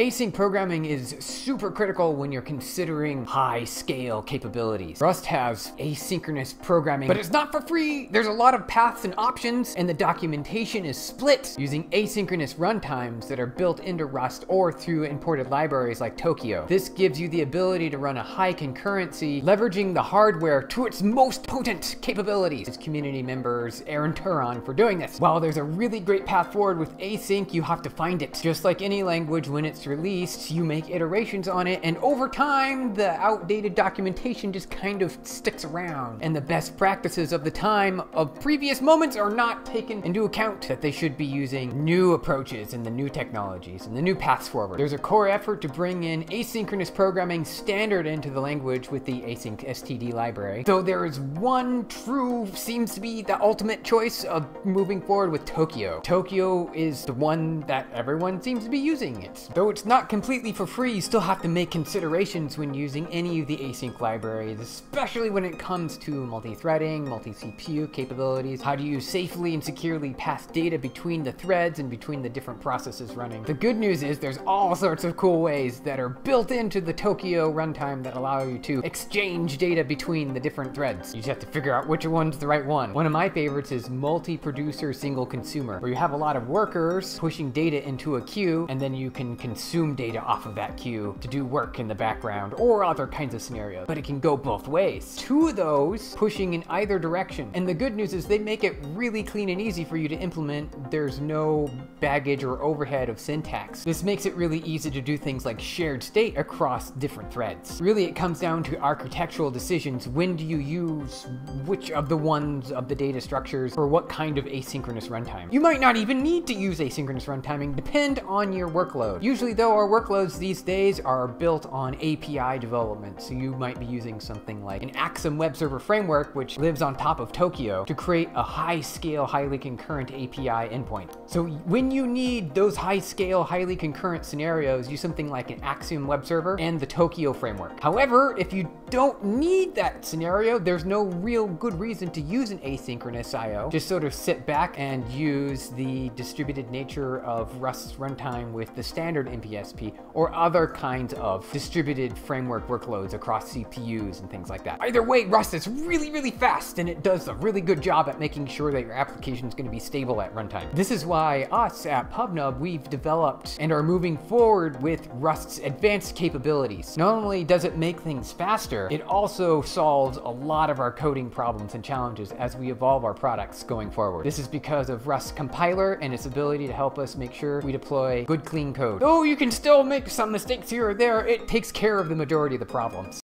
Async programming is super critical when you're considering high scale capabilities. Rust has asynchronous programming, but it's not for free. There's a lot of paths and options, and the documentation is split using asynchronous runtimes that are built into Rust or through imported libraries like Tokio. This gives you the ability to run a high concurrency, leveraging the hardware to its most potent capabilities. Its community members Aaron Turon for doing this. While there's a really great path forward with async, you have to find it. Just like any language, when it's released, you make iterations on it, and over time, the outdated documentation just kind of sticks around. And the best practices of the time of previous moments are not taken into account, that they should be using new approaches and the new technologies and the new paths forward. There's a core effort to bring in asynchronous programming standard into the language with the async std library. Though there is one true, seems to be the ultimate choice of moving forward with Tokio. Tokio is the one that everyone seems to be using it. Though it's not completely for free, you still have to make considerations when using any of the async libraries, especially when it comes to multi-threading, multi-CPU capabilities. How do you safely and securely pass data between the threads and between the different processes running? The good news is there's all sorts of cool ways that are built into the Tokio runtime that allow you to exchange data between the different threads. You just have to figure out which one's the right one. One of my favorites is multi-producer single consumer, where you have a lot of workers pushing data into a queue, and then you can consume data off of that queue to do work in the background or other kinds of scenarios. But it can go both ways. Two of those pushing in either direction. And the good news is they make it really clean and easy for you to implement. There's no baggage or overhead of syntax. This makes it really easy to do things like shared state across different threads. Really, it comes down to architectural decisions. When do you use which of the ones of the data structures for what kind of asynchronous runtime? You might not even need to use asynchronous runtiming, depend on your workload. Usually though, our workloads these days are built on API development. So you might be using something like an Axum web server framework, which lives on top of Tokio to create a high scale, highly concurrent API endpoint. So when you need those high scale, highly concurrent scenarios, use something like an Axum web server and the Tokio framework. However, if you don't need that scenario, there's no real good reason to use an asynchronous IO. Just sort of sit back and use the distributed nature of Rust's runtime with the standard MPSC or other kinds of distributed framework workloads across CPUs and things like that. Either way, Rust is really, really fast and it does a really good job at making sure that your application is going to be stable at runtime. This is why us at PubNub, we've developed and are moving forward with Rust's advanced capabilities. Not only does it make things faster, it also solves a lot of our coding problems and challenges as we evolve our products going forward. This is because of Rust's compiler and its ability to help us make sure we deploy good clean code. Though you can still make some mistakes here or there, it takes care of the majority of the problems.